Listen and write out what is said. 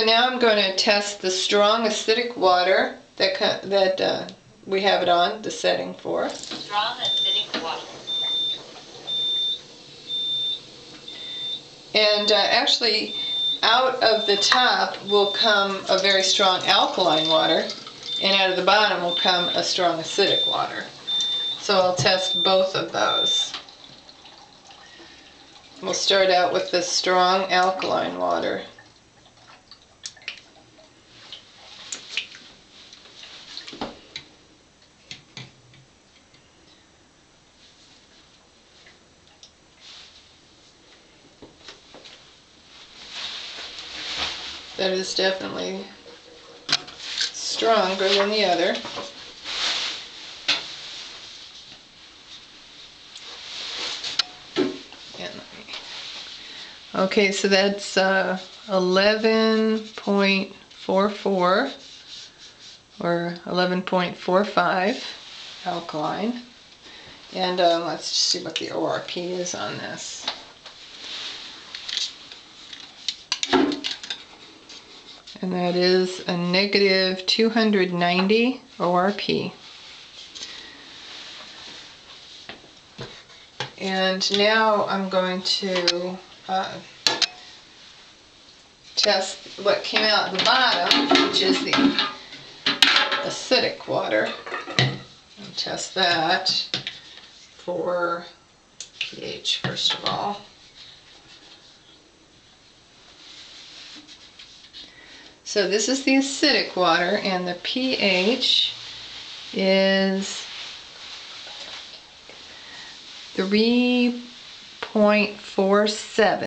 So now I'm going to test the strong acidic water that that uh, we have it on the setting for. Strong acidic water. And uh, actually, out of the top will come a very strong alkaline water, and out of the bottom will come a strong acidic water. So I'll test both of those. We'll start out with the strong alkaline water. That is definitely stronger than the other. Okay, so that's uh, 11.44 or 11.45 alkaline. And um, let's just see what the ORP is on this. And that is a negative 290 ORP. And now I'm going to uh, test what came out the bottom, which is the acidic water. And test that for pH first of all. So this is the acidic water and the pH is 3.47.